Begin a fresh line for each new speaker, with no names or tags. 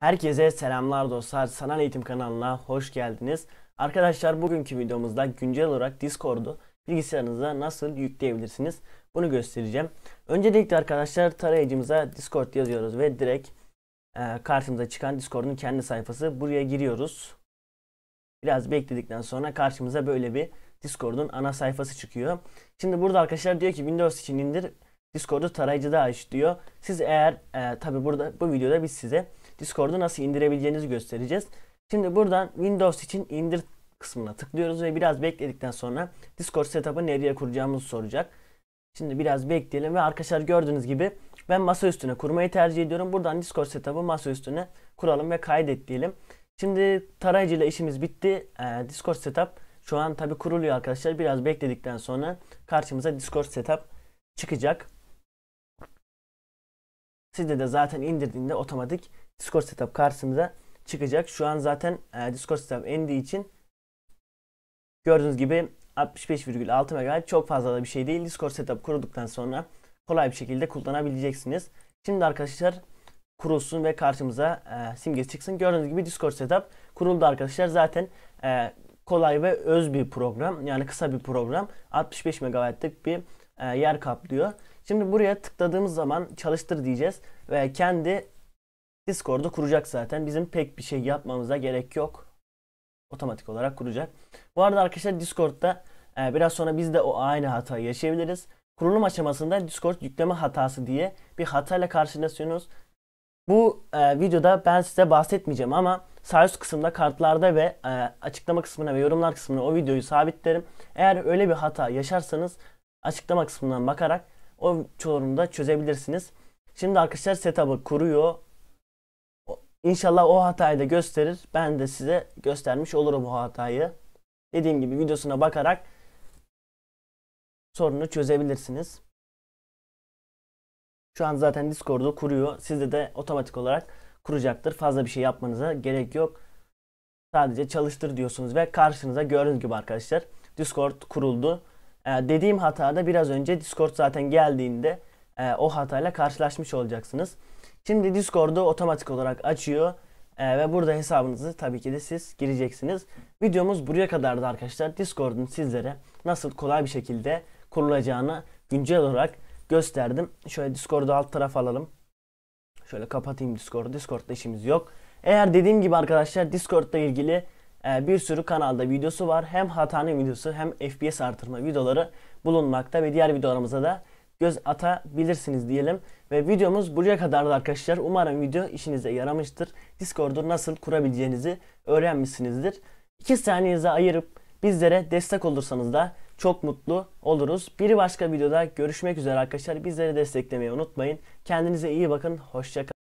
Herkese selamlar dostlar. Sanal Eğitim kanalına hoş geldiniz. Arkadaşlar bugünkü videomuzda güncel olarak Discord'u bilgisayarınıza nasıl yükleyebilirsiniz bunu göstereceğim. Öncelikle arkadaşlar tarayıcımıza Discord yazıyoruz ve direkt e, karşımıza çıkan Discord'un kendi sayfası buraya giriyoruz. Biraz bekledikten sonra karşımıza böyle bir Discord'un ana sayfası çıkıyor. Şimdi burada arkadaşlar diyor ki Windows için indir Discord'u tarayıcıda aç diyor. Siz eğer e, tabi burada bu videoda biz size Discord'u nasıl indirebileceğinizi göstereceğiz. Şimdi buradan Windows için indir kısmına tıklıyoruz ve biraz bekledikten sonra Discord setup'ı nereye kuracağımızı soracak. Şimdi biraz bekleyelim ve arkadaşlar gördüğünüz gibi ben masa üstüne kurmayı tercih ediyorum. Buradan Discord setup'ı masa üstüne kuralım ve kaydet diyelim. Şimdi tarayıcıyla işimiz bitti. Ee, Discord setup şu an tabi kuruluyor arkadaşlar. Biraz bekledikten sonra karşımıza Discord setup çıkacak. Sizde de zaten indirdiğinde otomatik Discord setup karşımıza çıkacak. Şu an zaten e, Discord setup indiği için gördüğünüz gibi 65,6 MB çok fazla da bir şey değil. Discord setup kuruduktan sonra kolay bir şekilde kullanabileceksiniz. Şimdi arkadaşlar kurulsun ve karşımıza e, simgesi çıksın. Gördüğünüz gibi Discord setup kuruldu arkadaşlar. Zaten e, kolay ve öz bir program. Yani kısa bir program. 65 MB'lık bir e, yer kaplıyor. Şimdi buraya tıkladığımız zaman çalıştır diyeceğiz ve kendi Discord'u kuracak zaten. Bizim pek bir şey yapmamıza gerek yok. Otomatik olarak kuracak. Bu arada arkadaşlar Discord'da e, biraz sonra biz de o aynı hatayı yaşayabiliriz. Kurulum aşamasında Discord yükleme hatası diye bir hatayla karşılaşıyorsunuz. Bu e, videoda ben size bahsetmeyeceğim ama sağ üst kısımda kartlarda ve e, açıklama kısmına ve yorumlar kısmına o videoyu sabitlerim. Eğer öyle bir hata yaşarsanız açıklama kısmından bakarak o sorunu da çözebilirsiniz. Şimdi arkadaşlar setup'ı kuruyor. İnşallah o hatayı da gösterir. Ben de size göstermiş olurum o hatayı. Dediğim gibi videosuna bakarak sorunu çözebilirsiniz. Şu an zaten Discord'u kuruyor. Sizde de otomatik olarak kuracaktır. Fazla bir şey yapmanıza gerek yok. Sadece çalıştır diyorsunuz ve karşınıza gördüğünüz gibi arkadaşlar Discord kuruldu. Ee, dediğim hatada biraz önce Discord zaten geldiğinde e, o hatayla karşılaşmış olacaksınız. Şimdi Discord'u otomatik olarak açıyor e, ve burada hesabınızı tabii ki de siz gireceksiniz. Videomuz buraya kadardı arkadaşlar. Discord'un sizlere nasıl kolay bir şekilde kurulacağını güncel olarak gösterdim. Şöyle Discord'u alt tarafa alalım. Şöyle kapatayım Discord'u. Discord'da işimiz yok. Eğer dediğim gibi arkadaşlar Discord'da ilgili e, bir sürü kanalda videosu var. Hem hatanın videosu hem FPS artırma videoları bulunmakta ve diğer videolarımıza da göz atabilirsiniz diyelim. Ve videomuz buraya kadardı arkadaşlar. Umarım video işinize yaramıştır. Discord'u nasıl kurabileceğinizi öğrenmişsinizdir. 2 saniyenizi ayırıp bizlere destek olursanız da çok mutlu oluruz. Bir başka videoda görüşmek üzere arkadaşlar. Bizleri desteklemeyi unutmayın. Kendinize iyi bakın. Hoşçakalın.